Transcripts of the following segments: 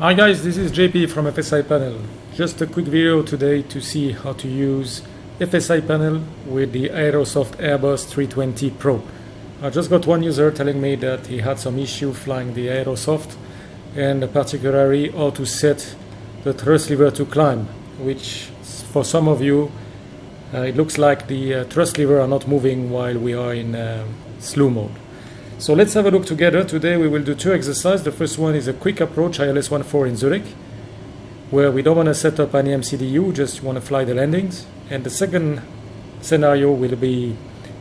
Hi guys, this is JP from FSI Panel. Just a quick video today to see how to use FSI Panel with the Aerosoft Airbus 320 Pro. I just got one user telling me that he had some issue flying the Aerosoft and particularly how to set the thrust lever to climb, which for some of you uh, it looks like the uh, thrust lever are not moving while we are in uh, slew mode. So let's have a look together. Today we will do two exercises. The first one is a quick approach ILS-14 in Zurich, where we don't want to set up any MCDU, just want to fly the landings. And the second scenario will be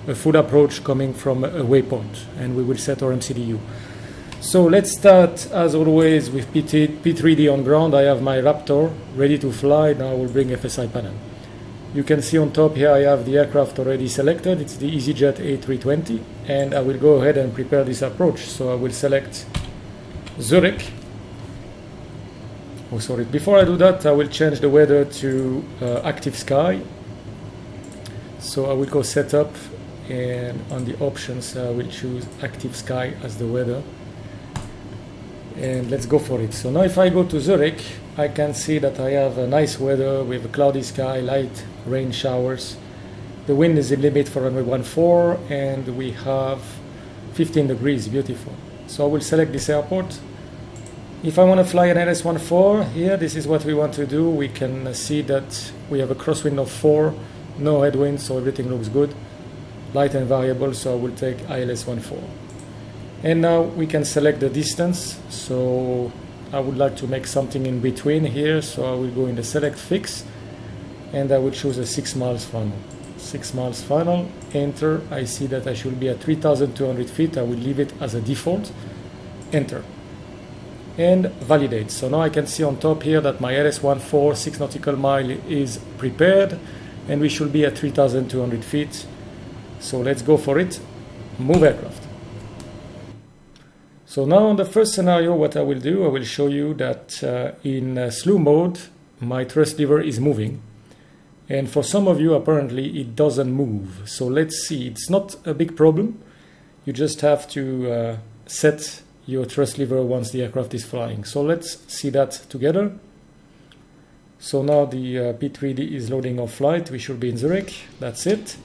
a full approach coming from a waypoint, and we will set our MCDU. So let's start, as always, with P3D on ground. I have my Raptor ready to fly. Now I will bring FSI panel. You can see on top here I have the aircraft already selected. It's the EasyJet A320 and I will go ahead and prepare this approach. So I will select Zurich. Oh sorry, before I do that I will change the weather to uh, active sky. So I will go setup and on the options I will choose active sky as the weather and let's go for it. So now if I go to Zurich, I can see that I have a nice weather with a cloudy sky, light rain showers. The wind is in limit for runway 14 and we have 15 degrees, beautiful. So I will select this airport. If I want to fly an ILS-14 here, this is what we want to do. We can see that we have a crosswind of 4, no headwind, so everything looks good. Light and variable, so I will take ILS-14 and now we can select the distance so I would like to make something in between here so I will go in the select fix and I will choose a 6 miles final 6 miles final enter I see that I should be at 3200 feet I will leave it as a default enter. And validate. So now I can see on top here that my ILS-14 6 nautical mile is prepared and we should be at 3200 feet. So let's go for it. Move aircraft. So now on the first scenario, what I will do, I will show you that uh, in uh, slew mode, my thrust lever is moving. And for some of you, apparently, it doesn't move. So let's see, it's not a big problem. You just have to uh, set your thrust lever once the aircraft is flying. So let's see that together. So now the uh, P3D is loading off flight. We should be in Zurich. That's it.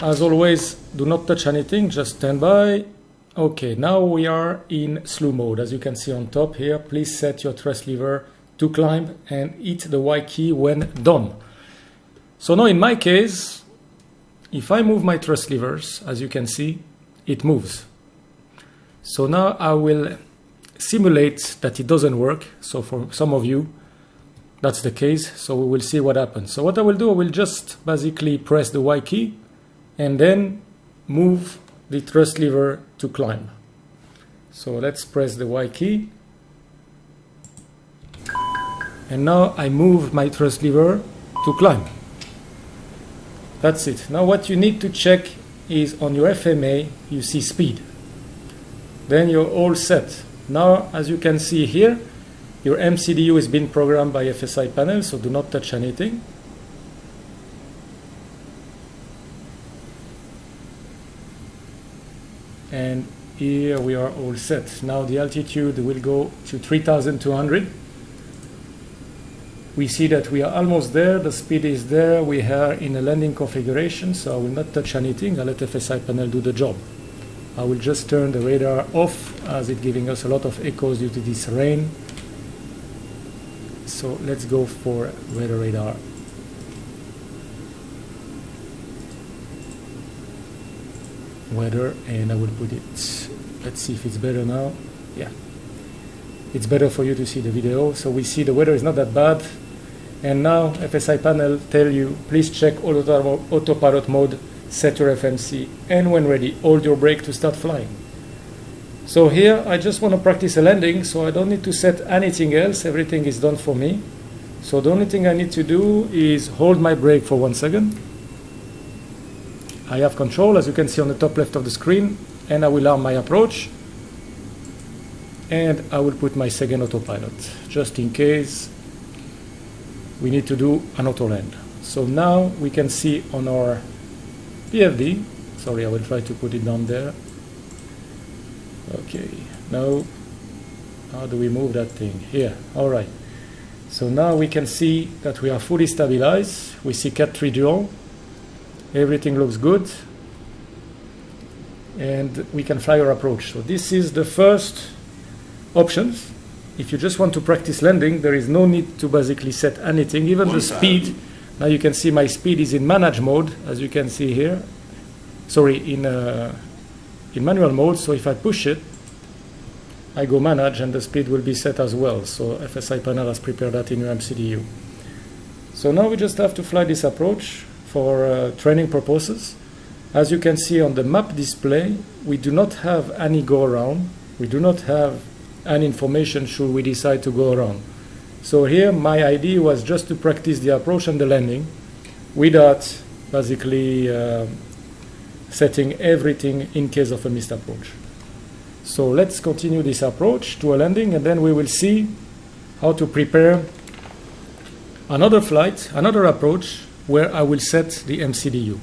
As always, do not touch anything, just stand by Okay, now we are in slew mode. As you can see on top here, please set your thrust lever to climb and hit the Y key when done. So now in my case, if I move my thrust levers, as you can see, it moves. So now I will simulate that it doesn't work. So for some of you, that's the case. So we will see what happens. So what I will do, I will just basically press the Y key and then move the thrust lever to climb. So let's press the Y key. And now I move my thrust lever to climb. That's it. Now what you need to check is on your FMA, you see speed. Then you're all set. Now, as you can see here, your MCDU is being programmed by FSI panel, so do not touch anything. and here we are all set. Now the altitude will go to 3200. We see that we are almost there, the speed is there, we are in a landing configuration, so I will not touch anything, I'll let FSI panel do the job. I will just turn the radar off as it's giving us a lot of echoes due to this rain. So let's go for weather radar weather and I will put it let's see if it's better now. Yeah. It's better for you to see the video. So we see the weather is not that bad and now FSI panel tell you please check auto autopilot mode set your FMC and when ready hold your brake to start flying. So here I just want to practice a landing so I don't need to set anything else. Everything is done for me. So the only thing I need to do is hold my brake for one second. I have control as you can see on the top left of the screen and I will arm my approach. And I will put my second autopilot just in case we need to do an auto land. So now we can see on our PFD, sorry I will try to put it down there. Okay, now how do we move that thing? Here, all right. So now we can see that we are fully stabilized. We see Cat 3 dual. Everything looks good. And we can fly our approach. So this is the first options. If you just want to practice landing, there is no need to basically set anything, even the speed. Now you can see my speed is in manage mode, as you can see here. Sorry, in, uh, in manual mode. So if I push it, I go manage and the speed will be set as well. So FSI panel has prepared that in your MCDU. So now we just have to fly this approach for uh, training purposes. As you can see on the map display, we do not have any go around. We do not have any information should we decide to go around. So here my idea was just to practice the approach and the landing without basically uh, setting everything in case of a missed approach. So let's continue this approach to a landing and then we will see how to prepare another flight, another approach where I will set the MCDU.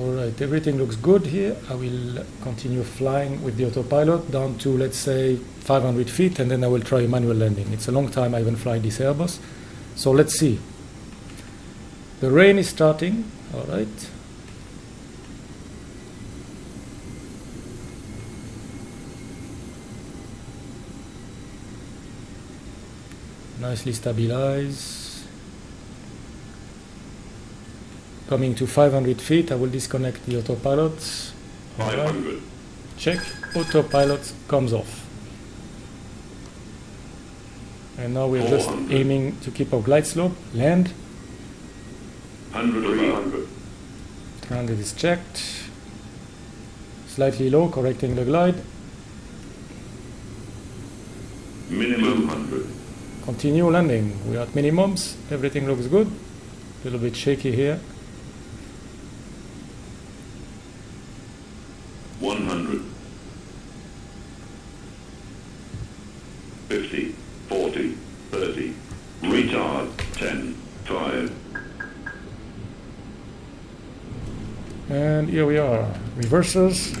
Alright, everything looks good here. I will continue flying with the autopilot down to let's say 500 feet and then I will try manual landing. It's a long time I haven't flown this Airbus. So let's see. The rain is starting, alright. nicely stabilized coming to 500 feet I will disconnect the autopilot. 500 check. Autopilot comes off. And now we're just aiming to keep our glide slope. Land. 100 100 300 is checked. Slightly low correcting the glide. Minimum 100 Continue landing. We are at minimums. Everything looks good. A little bit shaky here. 100. 50, 40, 30. Retard 10, 5. And here we Reversers.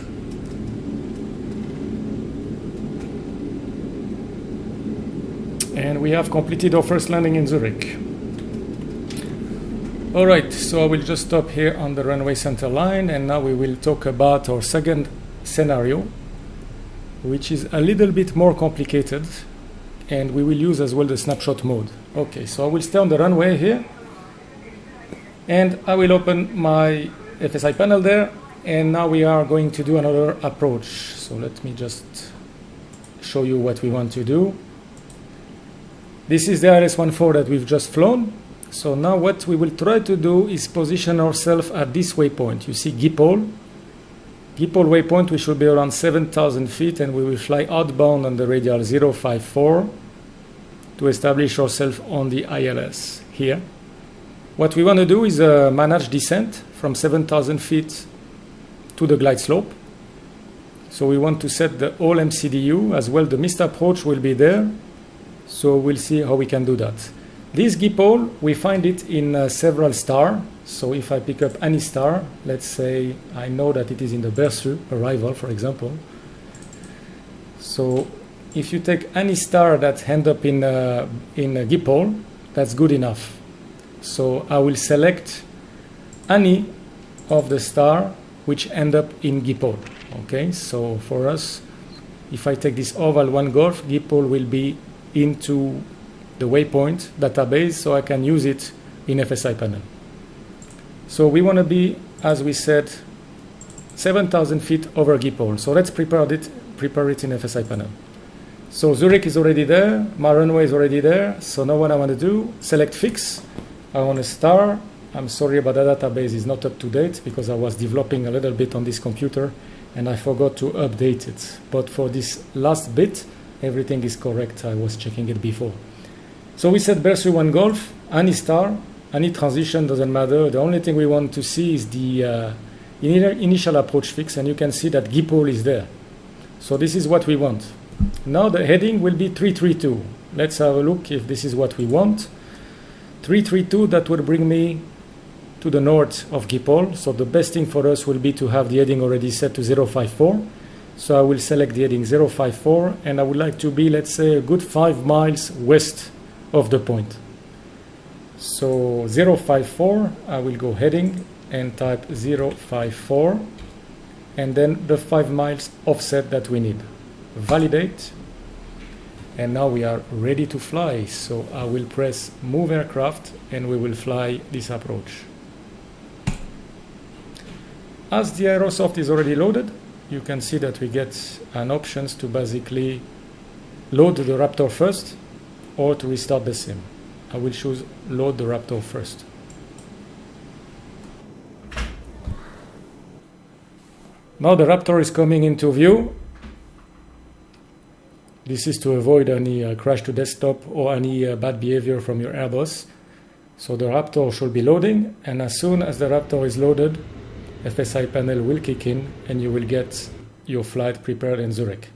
and we have completed our first landing in Zurich. Alright, so I will just stop here on the runway center line and now we will talk about our second scenario which is a little bit more complicated and we will use as well the snapshot mode. Okay, so I will stay on the runway here and I will open my FSI panel there and now we are going to do another approach. So let me just show you what we want to do. This is the ILS-14 that we've just flown. So now what we will try to do is position ourselves at this waypoint. You see Gipol. Gipol waypoint, we should be around 7,000 feet and we will fly outbound on the radial 054 to establish ourselves on the ILS here. What we want to do is uh, manage descent from 7,000 feet to the glide slope. So we want to set the all MCDU as well. The missed approach will be there so we'll see how we can do that. This GIPOL, we find it in uh, several star. So if I pick up any star, let's say I know that it is in the Bersu arrival, for example. So if you take any star that end up in, uh, in a GIPOL, that's good enough. So I will select any of the star which end up in GIPOL. Okay, so for us, if I take this oval one golf, GIPOL will be into the waypoint database so I can use it in FSI panel. So we want to be, as we said, 7,000 feet over Gipol. So let's prepare it, prepare it in FSI panel. So Zurich is already there, my runway is already there. So now what I want to do, select fix. I want to star. I'm sorry about the database is not up to date because I was developing a little bit on this computer and I forgot to update it. But for this last bit, everything is correct. I was checking it before. So we set Bersu 1 Golf, any star, any transition doesn't matter. The only thing we want to see is the uh, initial approach fix, and you can see that GIPOL is there. So this is what we want. Now the heading will be 332. Let's have a look if this is what we want. 332, that will bring me to the north of Gipol. So the best thing for us will be to have the heading already set to 054. So I will select the heading 054 and I would like to be, let's say, a good five miles west of the point. So 054, I will go heading and type 054 and then the five miles offset that we need. Validate and now we are ready to fly. So I will press move aircraft and we will fly this approach. As the Aerosoft is already loaded, you can see that we get an options to basically load the Raptor first or to restart the sim. I will choose load the Raptor first. Now the Raptor is coming into view. This is to avoid any uh, crash to desktop or any uh, bad behavior from your Airbus. So the Raptor should be loading and as soon as the Raptor is loaded, FSI panel will kick in and you will get your flight prepared in Zurich.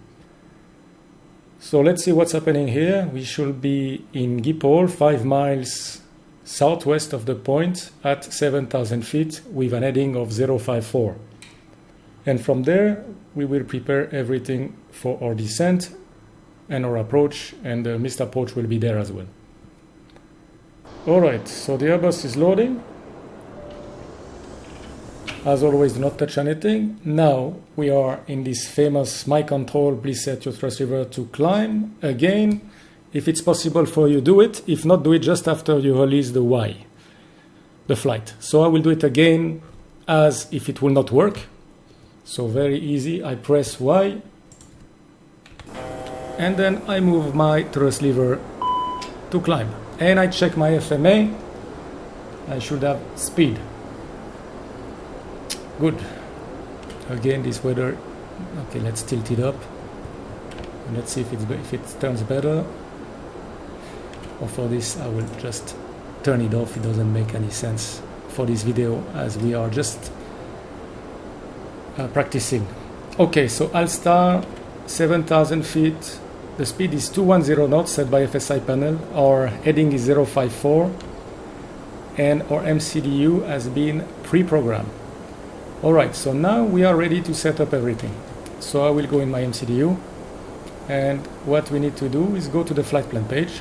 So let's see what's happening here. We should be in Gipol, five miles southwest of the point at 7,000 feet with an heading of 054. And from there, we will prepare everything for our descent and our approach, and uh, the missed approach will be there as well. Alright, so the Airbus is loading. As always, do not touch anything. Now we are in this famous my control, please set your thrust lever to climb. Again, if it's possible for you, do it. If not, do it just after you release the Y, the flight. So I will do it again as if it will not work. So very easy, I press Y and then I move my thrust lever to climb. And I check my FMA, I should have speed. Good. Again, this weather. Okay, let's tilt it up. Let's see if if it turns better. Or for this, I will just turn it off. It doesn't make any sense for this video as we are just uh, practicing. Okay, so Alstar, 7,000 feet. The speed is 210 knots set by FSI panel. Our heading is 054 and our MCDU has been pre-programmed. Alright, so now we are ready to set up everything. So I will go in my MCDU and what we need to do is go to the flight plan page.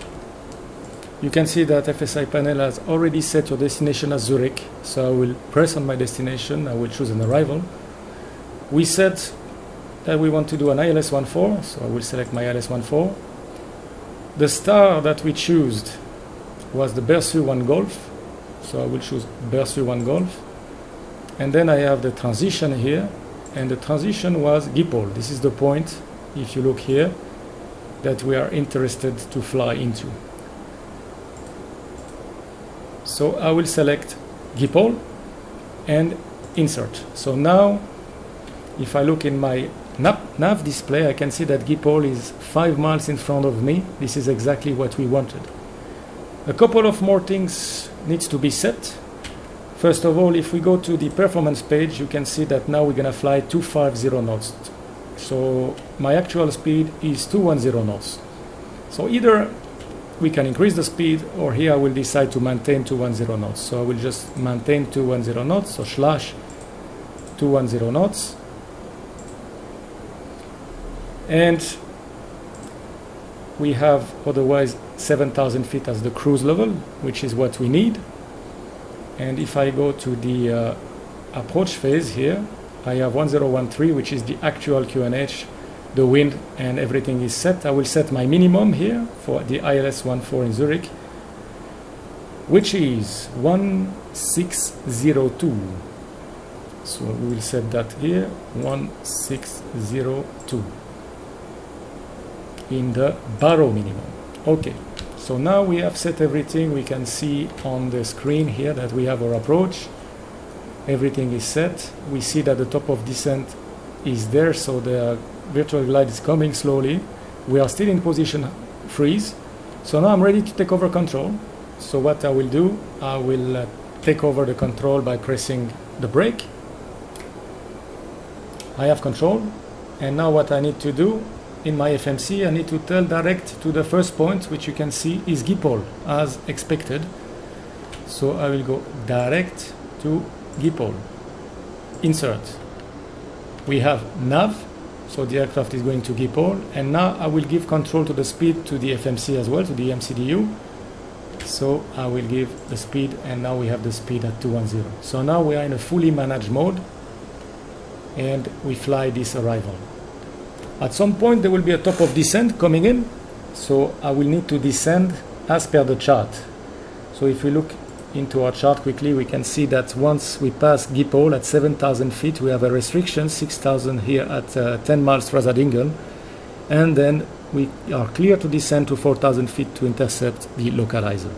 You can see that FSI panel has already set your destination as Zurich. So I will press on my destination, I will choose an arrival. We set that we want to do an ILS-14, so I will select my ILS-14. The star that we chose was the Bersu 1 Golf, so I will choose Bersu 1 Golf and then I have the transition here. And the transition was Gipol. This is the point if you look here that we are interested to fly into. So I will select Gipol and insert. So now if I look in my nav, nav display I can see that Gipol is five miles in front of me. This is exactly what we wanted. A couple of more things needs to be set First of all, if we go to the performance page, you can see that now we're going to fly 250 knots. So my actual speed is 210 knots. So either we can increase the speed or here I will decide to maintain 210 knots. So I will just maintain 210 knots, so slash 210 knots. And we have otherwise 7,000 feet as the cruise level, which is what we need and if I go to the uh, approach phase here I have 1013 which is the actual QNH the wind and everything is set. I will set my minimum here for the ILS 14 in Zurich which is 1602 so we will set that here 1602 in the baro minimum. Okay so now we have set everything. We can see on the screen here that we have our approach. Everything is set. We see that the top of descent is there, so the virtual glide is coming slowly. We are still in position freeze. So now I'm ready to take over control. So what I will do, I will uh, take over the control by pressing the brake. I have control. And now what I need to do in my FMC I need to tell direct to the first point which you can see is Gipol as expected so I will go direct to GIPOL. Insert. We have nav, so the aircraft is going to GIPOL, and now I will give control to the speed to the FMC as well, to the MCDU. So I will give the speed, and now we have the speed at 210. So now we are in a fully managed mode, and we fly this arrival. At some point there will be a top of descent coming in, so I will need to descend as per the chart. So if we look into our chart quickly, we can see that once we pass Gipol at 7,000 feet, we have a restriction, 6,000 here at uh, 10 miles Dingle, and then we are clear to descend to 4,000 feet to intercept the localizer.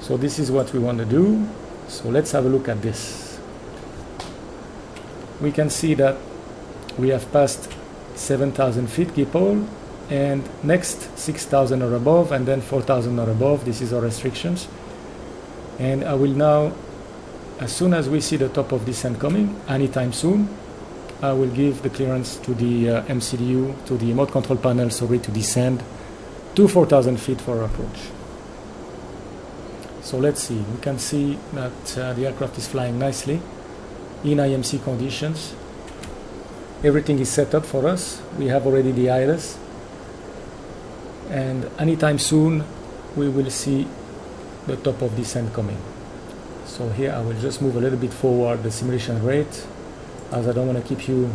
So this is what we want to do. So let's have a look at this. We can see that we have passed 7,000 feet Gipol, and next 6,000 or above, and then 4,000 or above. This is our restrictions. And I will now as soon as we see the top of descent coming anytime soon I will give the clearance to the uh, MCDU to the remote control panel so ready to descend to 4000 feet for approach. So let's see. We can see that uh, the aircraft is flying nicely in IMC conditions everything is set up for us we have already the ILS and anytime soon we will see the top of descent coming. So here I will just move a little bit forward the simulation rate as I don't want to keep you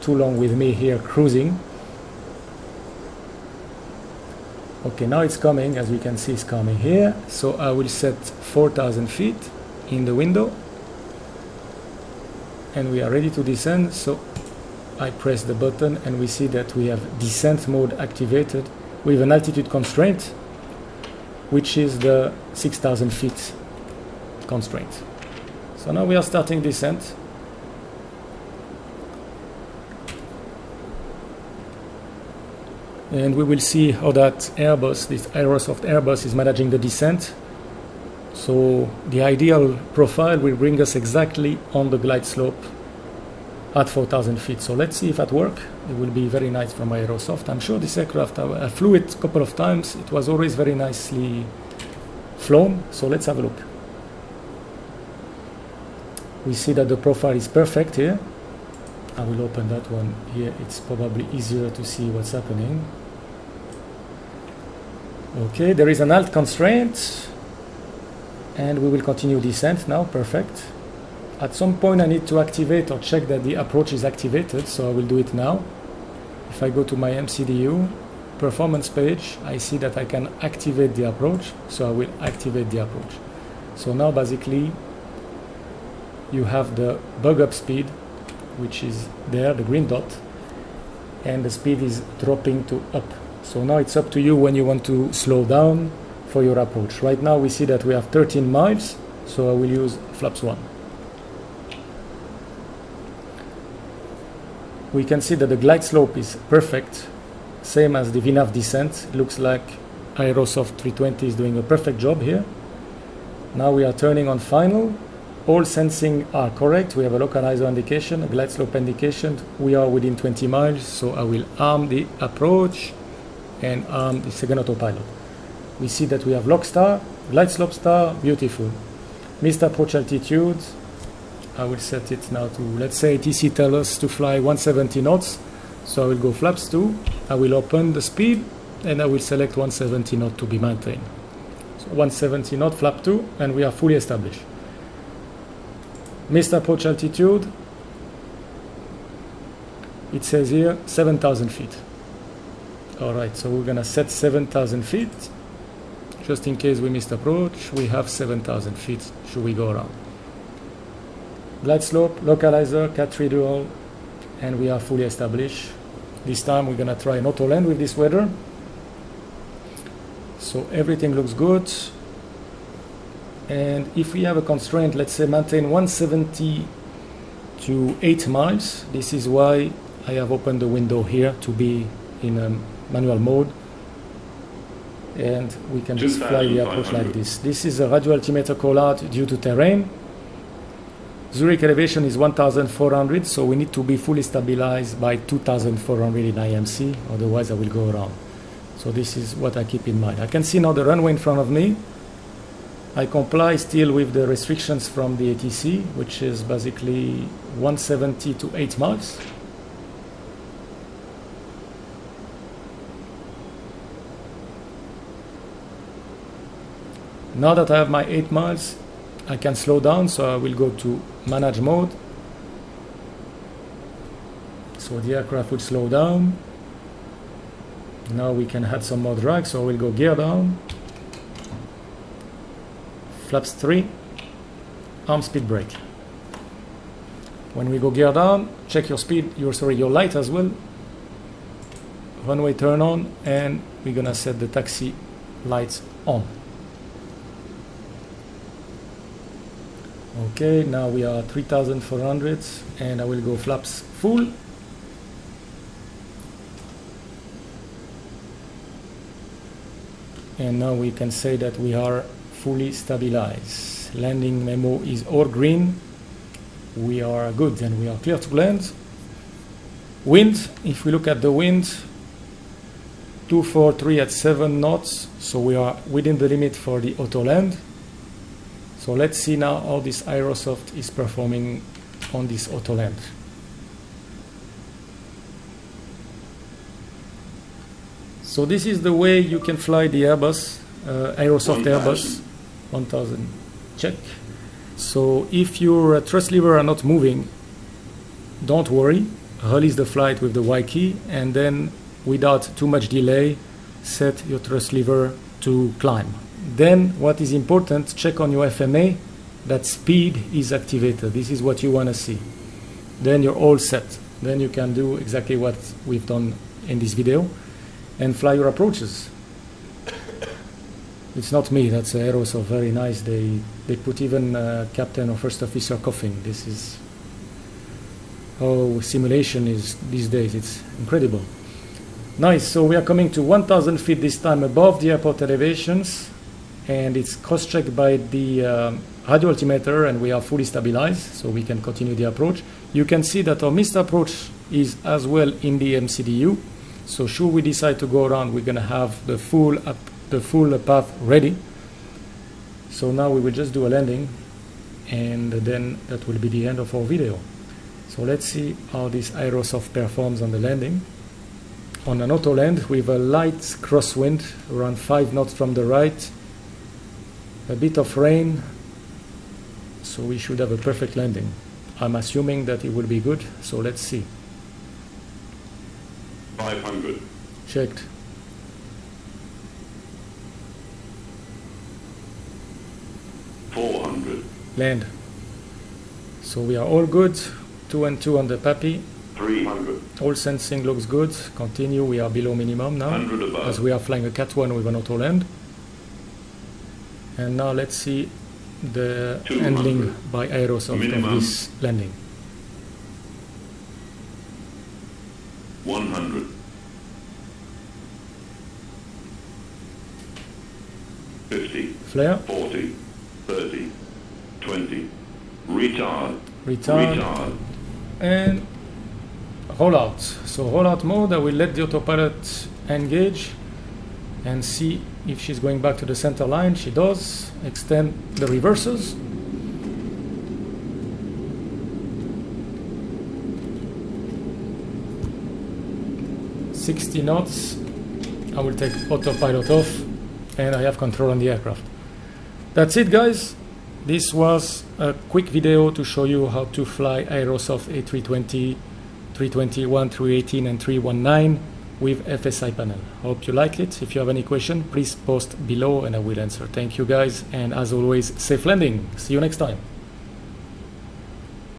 too long with me here cruising. Okay, now it's coming, as we can see it's coming here. So I will set 4,000 feet in the window and we are ready to descend. So I press the button and we see that we have descent mode activated with an altitude constraint which is the 6,000 feet constraint. So now we are starting descent. And we will see how that Airbus, this Aerosoft Airbus is managing the descent. So the ideal profile will bring us exactly on the glide slope at 4,000 feet. So let's see if that works. It will be very nice from Aerosoft. I'm sure this aircraft, I, I uh, flew it a couple of times. It was always very nicely flown. So let's have a look. We see that the profile is perfect here. I will open that one here. It's probably easier to see what's happening. Okay, there is an alt constraint. And we will continue descent now. Perfect. At some point I need to activate or check that the approach is activated, so I will do it now. If I go to my MCDU performance page, I see that I can activate the approach, so I will activate the approach. So now basically you have the bug up speed, which is there, the green dot, and the speed is dropping to up. So now it's up to you when you want to slow down for your approach. Right now we see that we have 13 miles, so I will use flaps 1. We can see that the glide slope is perfect, same as the VNAV descent. It looks like Aerosoft 320 is doing a perfect job here. Now we are turning on final. All sensing are correct. We have a localizer indication, a glide slope indication. We are within 20 miles, so I will arm the approach and arm the second autopilot. We see that we have LOC star, glide slope star, beautiful. Missed approach altitude, I will set it now to, let's say TC tell us to fly 170 knots. So I will go flaps 2, I will open the speed, and I will select 170 knot to be maintained. So 170 knot, flap 2, and we are fully established. Missed approach altitude, it says here 7,000 feet. Alright, so we're gonna set 7,000 feet. Just in case we missed approach, we have 7,000 feet should we go around glide slope, localizer, cat 3 dual, and we are fully established. This time we're gonna try an auto land with this weather. So everything looks good. And if we have a constraint, let's say maintain 170 to 8 miles, this is why I have opened the window here to be in a manual mode. And we can just fly the approach like this. This is a radio altimeter call out due to terrain. Zurich elevation is 1,400, so we need to be fully stabilized by 2,400 in IMC, otherwise I will go around. So this is what I keep in mind. I can see now the runway in front of me. I comply still with the restrictions from the ATC, which is basically 170 to 8 miles. Now that I have my 8 miles, I can slow down, so I will go to manage mode. So the aircraft will slow down. Now we can add some more drag, so we'll go gear down. Flaps 3, arm speed brake. When we go gear down, check your speed, your sorry, your light as well. Runway turn on, and we're gonna set the taxi lights on. Okay, now we are 3400 and I will go flaps full. And now we can say that we are fully stabilized. Landing memo is all green. We are good and we are clear to land. Wind, if we look at the wind, 243 at 7 knots, so we are within the limit for the auto land. So let's see now how this Aerosoft is performing on this auto land. So this is the way you can fly the Airbus, uh, Aerosoft 1000. Airbus 1000 check. So if your uh, thrust lever are not moving, don't worry, release the flight with the Y key and then without too much delay, set your thrust lever to climb. Then what is important, check on your FMA that speed is activated. This is what you want to see. Then you're all set. Then you can do exactly what we've done in this video and fly your approaches. It's not me, that's Aeros are very nice. They they put even uh, captain or first officer coughing. This is how simulation is these days. It's incredible. Nice, so we are coming to 1000 feet this time above the airport elevations and it's cross-checked by the um, radio altimeter and we are fully stabilized so we can continue the approach. You can see that our missed approach is as well in the MCDU so should we decide to go around we're gonna have the full up, the full path ready. So now we will just do a landing and then that will be the end of our video. So let's see how this Aerosoft performs on the landing on an auto land with a light crosswind around 5 knots from the right a bit of rain so we should have a perfect landing. I'm assuming that it will be good so let's see. 500, checked. Four hundred, land. So we are all good. 2 and 2 on the Papi. Three hundred, all sensing looks good. Continue we are below minimum now. Hundred above, as we are flying a Cat 1 with an auto land and now let's see the 200. handling by Aerosoft of this landing. One hundred, fifty, flare. Forty, thirty, twenty, retard, retard. Retard, and roll out. So roll out mode, I will let the autopilot engage and see if she's going back to the center line. She does. Extend the reverses. Sixty knots. I will take autopilot off and I have control on the aircraft. That's it guys. This was a quick video to show you how to fly Aerosoft A320, 321, 318 and 319 with FSI panel. Hope you like it. If you have any question, please post below and I will answer. Thank you guys and as always, safe landing. See you next time.